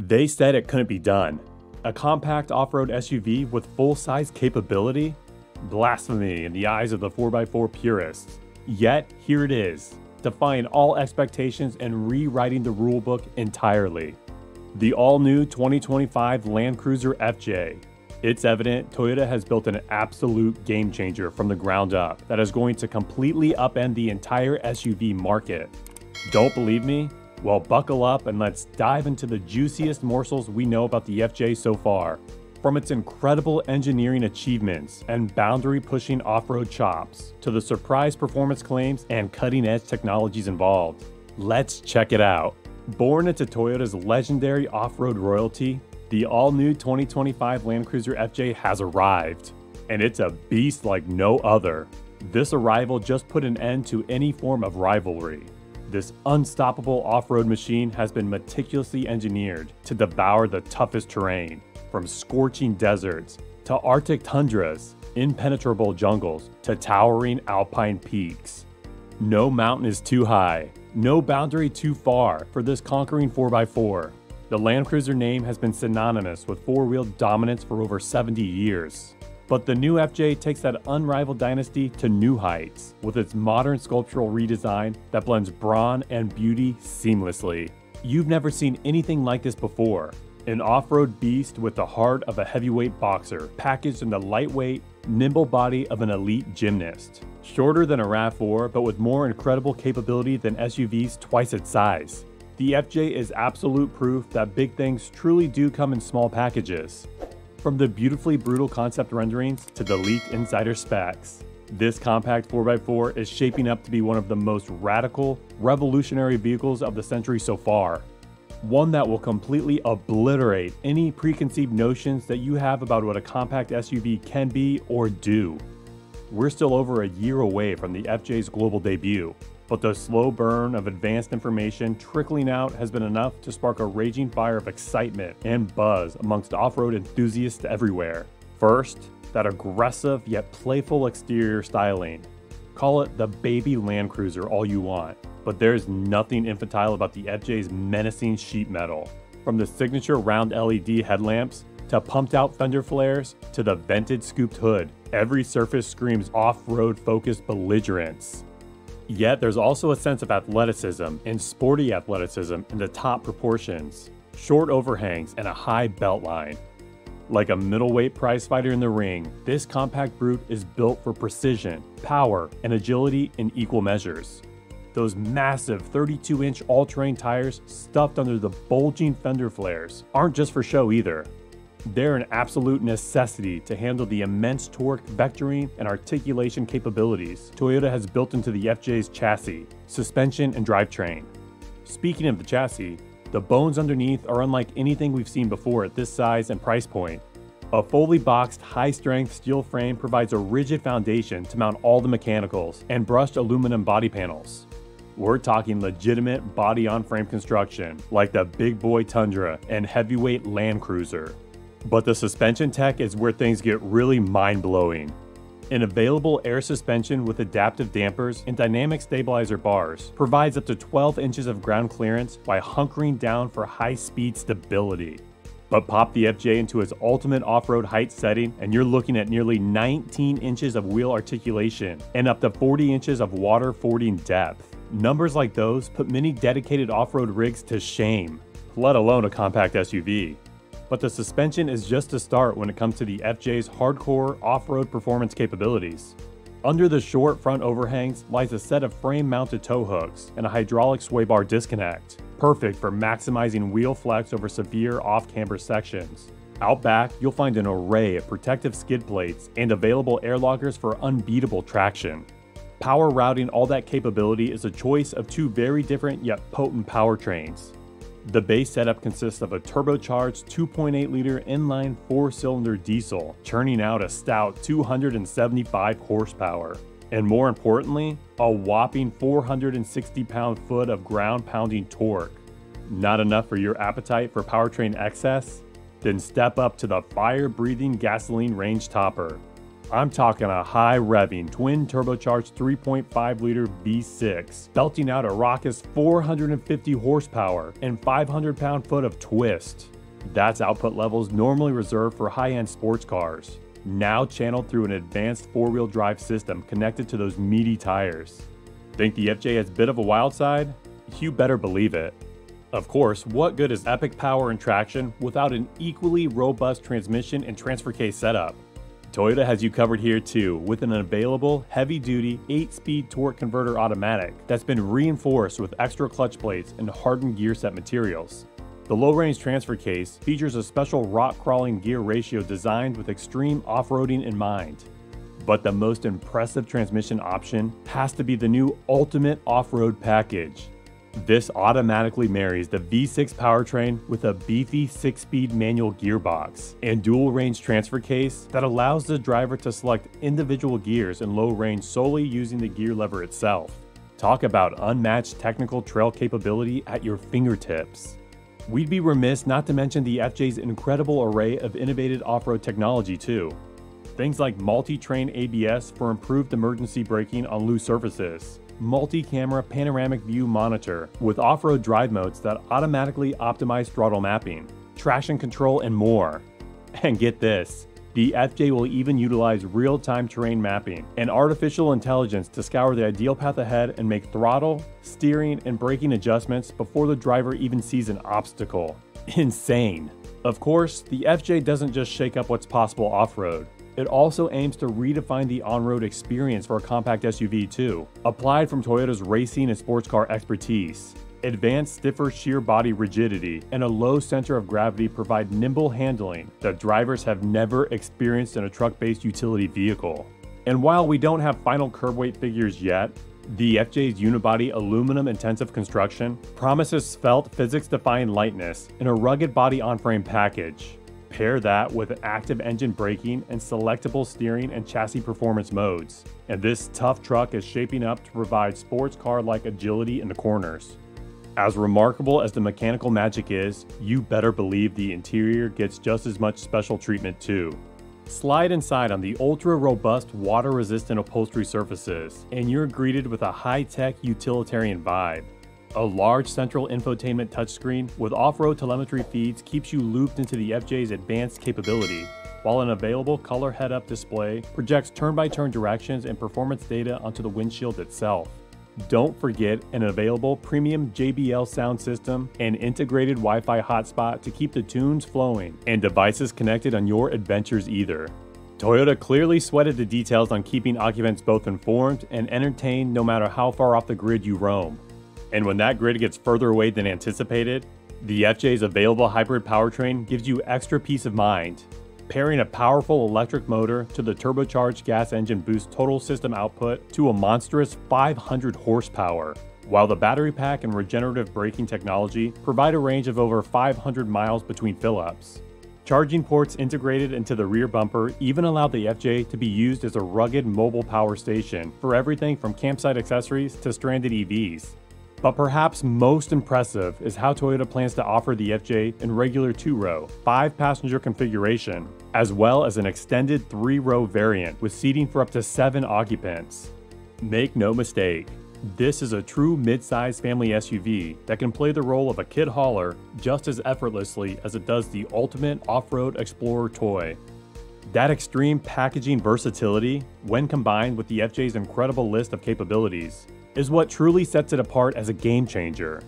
They said it couldn't be done. A compact off road SUV with full size capability? Blasphemy in the eyes of the 4x4 purists. Yet, here it is, defying all expectations and rewriting the rulebook entirely. The all new 2025 Land Cruiser FJ. It's evident Toyota has built an absolute game changer from the ground up that is going to completely upend the entire SUV market. Don't believe me? Well, buckle up and let's dive into the juiciest morsels we know about the FJ so far. From its incredible engineering achievements and boundary pushing off road chops to the surprise performance claims and cutting edge technologies involved. Let's check it out. Born into Toyota's legendary off road royalty, the all new 2025 Land Cruiser FJ has arrived. And it's a beast like no other. This arrival just put an end to any form of rivalry. This unstoppable off road machine has been meticulously engineered to devour the toughest terrain, from scorching deserts to Arctic tundras, impenetrable jungles to towering alpine peaks. No mountain is too high, no boundary too far for this conquering 4x4. The Land Cruiser name has been synonymous with four wheel dominance for over 70 years. But the new FJ takes that unrivaled dynasty to new heights with its modern sculptural redesign that blends brawn and beauty seamlessly. You've never seen anything like this before. An off road beast with the heart of a heavyweight boxer, packaged in the lightweight, nimble body of an elite gymnast. Shorter than a RAV4, but with more incredible capability than SUVs twice its size. The FJ is absolute proof that big things truly do come in small packages. From the beautifully brutal concept renderings to the leaked insider specs, this compact 4x4 is shaping up to be one of the most radical, revolutionary vehicles of the century so far. One that will completely obliterate any preconceived notions that you have about what a compact SUV can be or do. We're still over a year away from the FJ's global debut, but the slow burn of advanced information trickling out has been enough to spark a raging fire of excitement and buzz amongst off road enthusiasts everywhere. First, that aggressive yet playful exterior styling. Call it the baby Land Cruiser all you want, but there's nothing infantile about the FJ's menacing sheet metal. From the signature round LED headlamps to pumped out fender flares to the vented scooped hood, every surface screams off road focused belligerence. Yet there's also a sense of athleticism and sporty athleticism in the top proportions, short overhangs, and a high belt line. Like a middleweight prizefighter in the ring, this compact brute is built for precision, power, and agility in equal measures. Those massive 32 inch all terrain tires stuffed under the bulging fender flares aren't just for show either. They're an absolute necessity to handle the immense torque, vectoring, and articulation capabilities Toyota has built into the FJ's chassis, suspension, and drivetrain. Speaking of the chassis, the bones underneath are unlike anything we've seen before at this size and price point. A fully boxed, high strength steel frame provides a rigid foundation to mount all the mechanicals and brushed aluminum body panels. We're talking legitimate body on frame construction, like the big boy Tundra and heavyweight Land Cruiser. But the suspension tech is where things get really mind blowing. An available air suspension with adaptive dampers and dynamic stabilizer bars provides up to 12 inches of ground clearance while hunkering down for high speed stability. But pop the FJ into its ultimate off road height setting, and you're looking at nearly 19 inches of wheel articulation and up to 40 inches of water fording depth. Numbers like those put many dedicated off road rigs to shame, let alone a compact SUV but the suspension is just a start when it comes to the FJ's hardcore off-road performance capabilities. Under the short front overhangs lies a set of frame-mounted tow hooks and a hydraulic sway bar disconnect, perfect for maximizing wheel flex over severe off-camber sections. Out back, you'll find an array of protective skid plates and available air lockers for unbeatable traction. Power routing all that capability is a choice of two very different yet potent powertrains, the base setup consists of a turbocharged 2.8 liter inline four cylinder diesel, churning out a stout 275 horsepower. And more importantly, a whopping 460 pound foot of ground pounding torque. Not enough for your appetite for powertrain excess? Then step up to the fire breathing gasoline range topper. I'm talking a high revving twin turbocharged 3.5 liter V6, belting out a raucous 450 horsepower and 500 pound foot of twist. That's output levels normally reserved for high end sports cars, now channeled through an advanced four wheel drive system connected to those meaty tires. Think the FJ has a bit of a wild side? You better believe it. Of course, what good is epic power and traction without an equally robust transmission and transfer case setup? Toyota has you covered here too, with an available heavy-duty 8-speed torque converter automatic that's been reinforced with extra clutch plates and hardened gear set materials. The low-range transfer case features a special rock-crawling gear ratio designed with extreme off-roading in mind. But the most impressive transmission option has to be the new Ultimate Off-Road Package. This automatically marries the V6 powertrain with a beefy 6-speed manual gearbox and dual range transfer case that allows the driver to select individual gears in low range solely using the gear lever itself. Talk about unmatched technical trail capability at your fingertips. We'd be remiss not to mention the FJ's incredible array of innovative off-road technology too. Things like multi-terrain ABS for improved emergency braking on loose surfaces, multi-camera panoramic view monitor with off-road drive modes that automatically optimize throttle mapping, traction control, and more. And get this, the FJ will even utilize real-time terrain mapping and artificial intelligence to scour the ideal path ahead and make throttle, steering, and braking adjustments before the driver even sees an obstacle. Insane. Of course, the FJ doesn't just shake up what's possible off-road. It also aims to redefine the on-road experience for a compact SUV too, applied from Toyota's racing and sports car expertise. Advanced stiffer sheer body rigidity and a low center of gravity provide nimble handling that drivers have never experienced in a truck-based utility vehicle. And while we don't have final curb weight figures yet, the FJ's unibody aluminum intensive construction promises felt physics-defying lightness in a rugged body on-frame package. Pair that with active engine braking and selectable steering and chassis performance modes. And this tough truck is shaping up to provide sports car-like agility in the corners. As remarkable as the mechanical magic is, you better believe the interior gets just as much special treatment too. Slide inside on the ultra-robust water-resistant upholstery surfaces, and you're greeted with a high-tech utilitarian vibe. A large central infotainment touchscreen with off-road telemetry feeds keeps you looped into the FJ's advanced capability, while an available color head-up display projects turn-by-turn -turn directions and performance data onto the windshield itself. Don't forget an available premium JBL sound system and integrated Wi-Fi hotspot to keep the tunes flowing and devices connected on your adventures either. Toyota clearly sweated the details on keeping occupants both informed and entertained no matter how far off the grid you roam. And when that grid gets further away than anticipated, the FJ's available hybrid powertrain gives you extra peace of mind. Pairing a powerful electric motor to the turbocharged gas engine boosts total system output to a monstrous 500 horsepower, while the battery pack and regenerative braking technology provide a range of over 500 miles between fill-ups. Charging ports integrated into the rear bumper even allow the FJ to be used as a rugged mobile power station for everything from campsite accessories to stranded EVs. But perhaps most impressive is how Toyota plans to offer the FJ in regular two-row, five-passenger configuration, as well as an extended three-row variant with seating for up to seven occupants. Make no mistake, this is a true mid-size family SUV that can play the role of a kid hauler just as effortlessly as it does the ultimate off-road explorer toy. That extreme packaging versatility, when combined with the FJ's incredible list of capabilities, is what truly sets it apart as a game changer.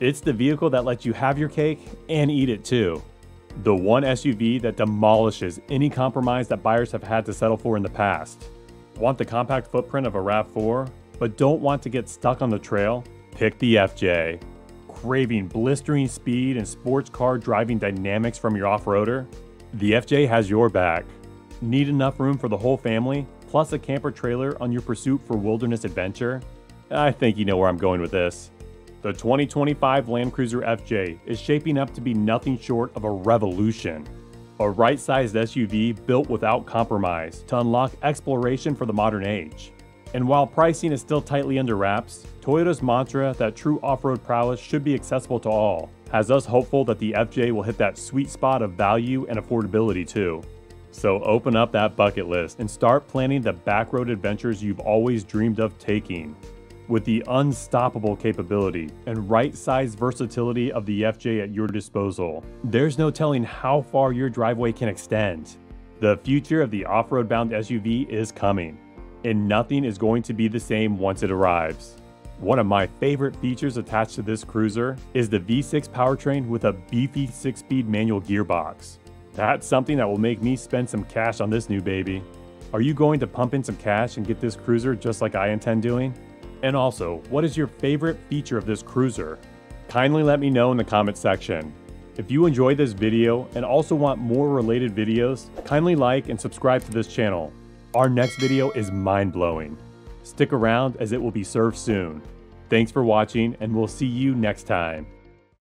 It's the vehicle that lets you have your cake and eat it too. The one SUV that demolishes any compromise that buyers have had to settle for in the past. Want the compact footprint of a RAV4, but don't want to get stuck on the trail? Pick the FJ. Craving blistering speed and sports car driving dynamics from your off-roader? The FJ has your back. Need enough room for the whole family, plus a camper trailer on your pursuit for wilderness adventure? I think you know where I'm going with this. The 2025 Land Cruiser FJ is shaping up to be nothing short of a revolution. A right-sized SUV built without compromise to unlock exploration for the modern age. And while pricing is still tightly under wraps, Toyota's mantra that true off-road prowess should be accessible to all has us hopeful that the FJ will hit that sweet spot of value and affordability too. So open up that bucket list and start planning the backroad adventures you've always dreamed of taking. With the unstoppable capability and right size versatility of the FJ at your disposal, there's no telling how far your driveway can extend. The future of the off road bound SUV is coming, and nothing is going to be the same once it arrives. One of my favorite features attached to this cruiser is the V6 powertrain with a beefy 6 speed manual gearbox. That's something that will make me spend some cash on this new baby. Are you going to pump in some cash and get this cruiser just like I intend doing? And also, what is your favorite feature of this cruiser? Kindly let me know in the comment section. If you enjoyed this video and also want more related videos, kindly like and subscribe to this channel. Our next video is mind-blowing. Stick around as it will be served soon. Thanks for watching and we'll see you next time.